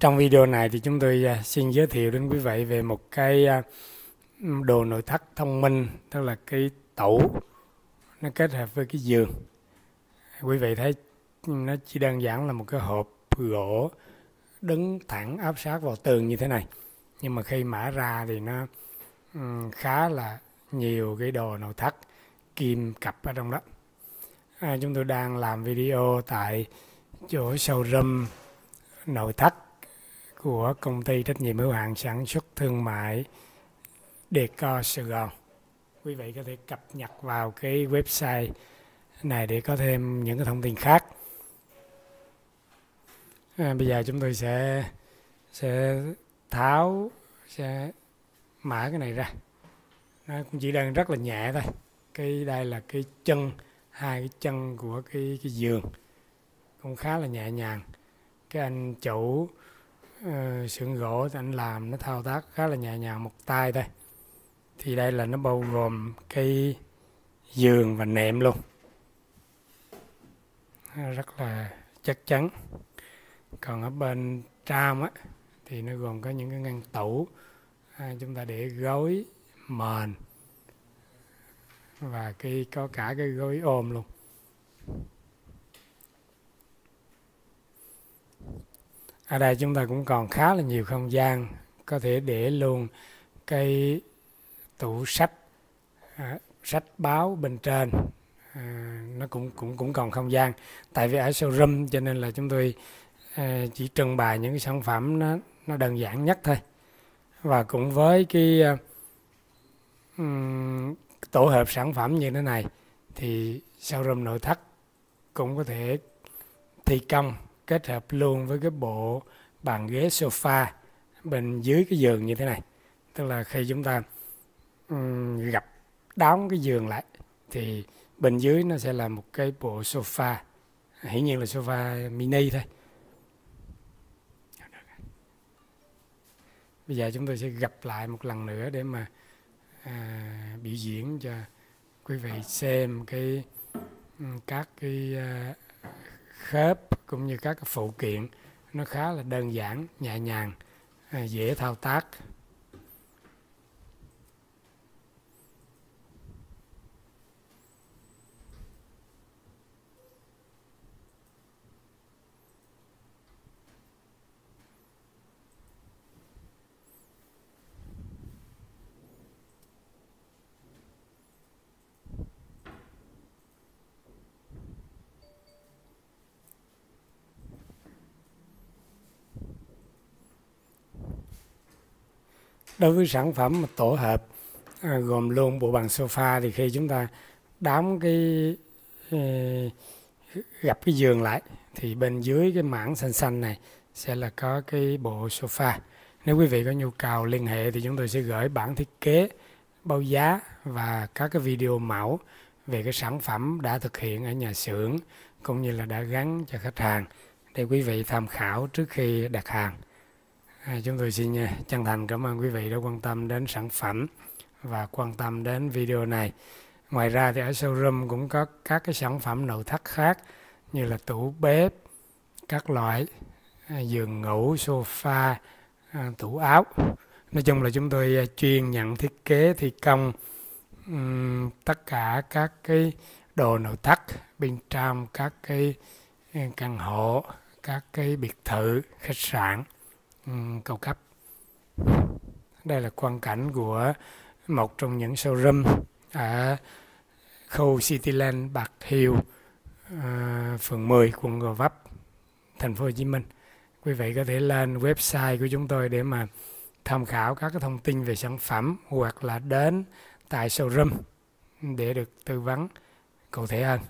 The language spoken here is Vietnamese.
Trong video này thì chúng tôi à, xin giới thiệu đến quý vị về một cái à, đồ nội thất thông minh, tức là cái tủ nó kết hợp với cái giường. Quý vị thấy ừ, nó chỉ đơn giản là một cái hộp gỗ đứng thẳng áp sát vào tường như thế này. Nhưng mà khi mở ra thì nó ừ, khá là nhiều cái đồ nội thất kim cặp ở trong đó. À, chúng tôi đang làm video tại chỗ showroom nội thất của công ty trách nhiệm hữu hạn sản xuất thương mại Deco Sài Gòn. Quý vị có thể cập nhật vào cái website này để có thêm những cái thông tin khác. À, bây giờ chúng tôi sẽ sẽ tháo sẽ mở cái này ra. Nó cũng chỉ đang rất là nhẹ thôi. Cái đây là cái chân hai cái chân của cái cái giường cũng khá là nhẹ nhàng cái anh chủ Ờ, sườn xưởng gỗ thì anh làm nó thao tác khá là nhẹ nhàng một tay thôi. Thì đây là nó bao gồm cái giường và nệm luôn. Rất là chắc chắn. Còn ở bên trong á thì nó gồm có những cái ngăn tủ. À, chúng ta để gối mền và cái có cả cái gối ôm luôn. Ở đây chúng ta cũng còn khá là nhiều không gian có thể để luôn cái tủ sách à, sách báo bên trên. À, nó cũng cũng cũng còn không gian. Tại vì ở showroom cho nên là chúng tôi à, chỉ trưng bày những cái sản phẩm nó nó đơn giản nhất thôi. Và cũng với cái um, tổ hợp sản phẩm như thế này thì showroom nội thất cũng có thể thi công kết hợp luôn với cái bộ bàn ghế sofa bên dưới cái giường như thế này. Tức là khi chúng ta um, gặp đóng cái giường lại thì bên dưới nó sẽ là một cái bộ sofa. Hiển nhiên là sofa mini thôi. Bây giờ chúng tôi sẽ gặp lại một lần nữa để mà à, biểu diễn cho quý vị xem cái các cái à, khớp cũng như các phụ kiện. Nó khá là đơn giản, nhẹ nhàng à, dễ thao tác. Đối với sản phẩm mà tổ hợp à, gồm luôn bộ bàn sofa thì khi chúng ta đóng cái ờ, gặp cái giường lại thì bên dưới cái mảng xanh xanh này sẽ là có cái bộ sofa. Nếu quý vị có nhu cầu liên hệ thì chúng tôi sẽ gửi bản thiết kế báo giá và các cái video mẫu về cái sản phẩm đã thực hiện ở nhà xưởng cũng như là đã gắn cho khách hàng để quý vị tham khảo trước khi đặt hàng. À, chúng tôi xin à, chân thành cảm ơn quý vị đã quan tâm đến sản phẩm và quan tâm đến video này. Ngoài ra thì ở showroom cũng có các cái sản phẩm nội thất khác như là tủ bếp, các loại à, giường ngủ, sofa, à, tủ áo. Nói chung là chúng tôi chuyên nhận thiết kế thi công um, tất cả các cái đồ nội thất bên trong các cái căn hộ, các cái biệt thự, khách sạn cao cấp. Đây là quan cảnh của một trong những showroom ở khu Cityland Bạc Hill ờ, phường 10 quận Gò Vấp, thành phố Hồ Chí Minh. Quý vị có thể lên website của chúng tôi để mà tham khảo các cái thông tin về sản phẩm hoặc là đến tại showroom để được tư vấn cụ thể hơn.